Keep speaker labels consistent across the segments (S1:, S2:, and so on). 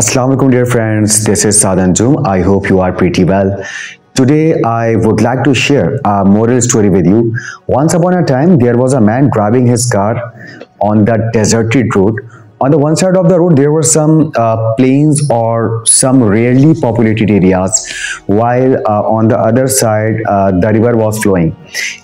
S1: Assalamualaikum dear friends, this is Saad Anjum. I hope you are pretty well. Today I would like to share a moral story with you. Once upon a time there was a man driving his car on the deserted road. On the one side of the road there were some uh, plains or some rarely populated areas while uh, on the other side uh, the river was flowing.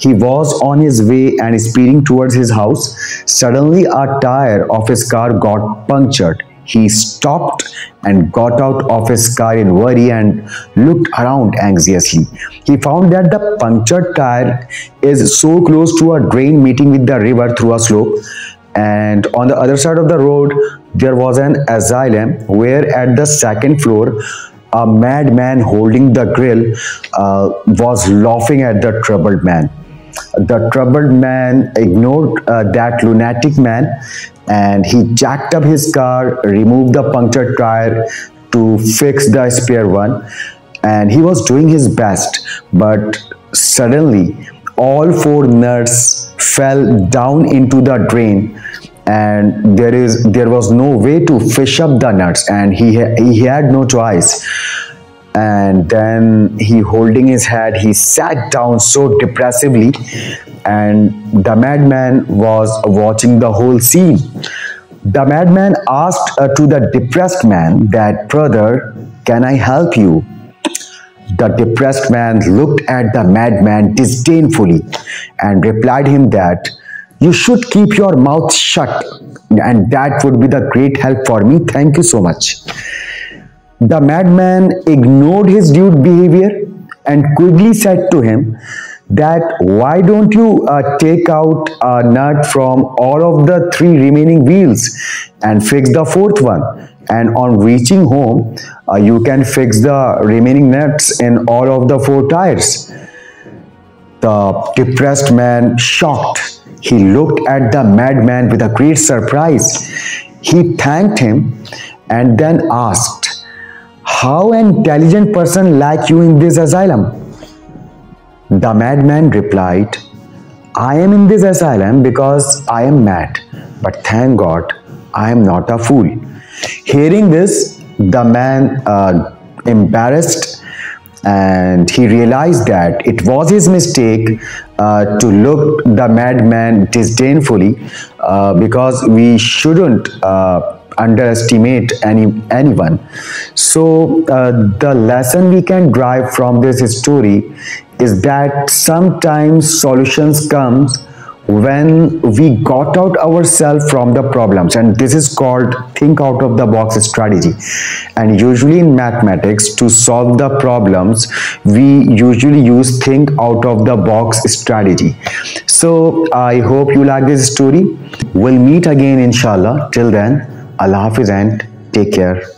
S1: He was on his way and speeding towards his house. Suddenly a tire of his car got punctured he stopped and got out of his car in worry and looked around anxiously. He found that the punctured tire is so close to a drain meeting with the river through a slope and on the other side of the road there was an asylum where at the second floor a madman holding the grill uh, was laughing at the troubled man the troubled man ignored uh, that lunatic man and he jacked up his car, removed the punctured tire to fix the spare one and he was doing his best. But suddenly all four nuts fell down into the drain and there is there was no way to fish up the nuts and he he had no choice and then he holding his head he sat down so depressively. And the madman was watching the whole scene. The madman asked uh, to the depressed man that brother can i help you? The depressed man looked at the madman disdainfully and replied him that you should keep your mouth shut and that would be the great help for me. Thank you so much the madman ignored his dude behavior and quickly said to him that why don't you uh, take out a nut from all of the three remaining wheels and fix the fourth one? And on reaching home uh, you can fix the remaining nuts in all of the four tires. The depressed man shocked he looked at the madman with a great surprise. He thanked him and then asked how intelligent person like you in this asylum? The madman replied, I am in this asylum because I am mad, but thank God I am not a fool. Hearing this, the man uh, embarrassed and he realized that it was his mistake uh, to look the madman disdainfully uh, because we shouldn't uh, underestimate any anyone. So uh, the lesson we can drive from this story is that sometimes solutions comes when we got out ourselves from the problems and this is called think out of the box strategy. And usually in mathematics to solve the problems we usually use think out of the box strategy. So i hope you like this story. We'll meet again inshallah. Till then Allah Hafiz and take care.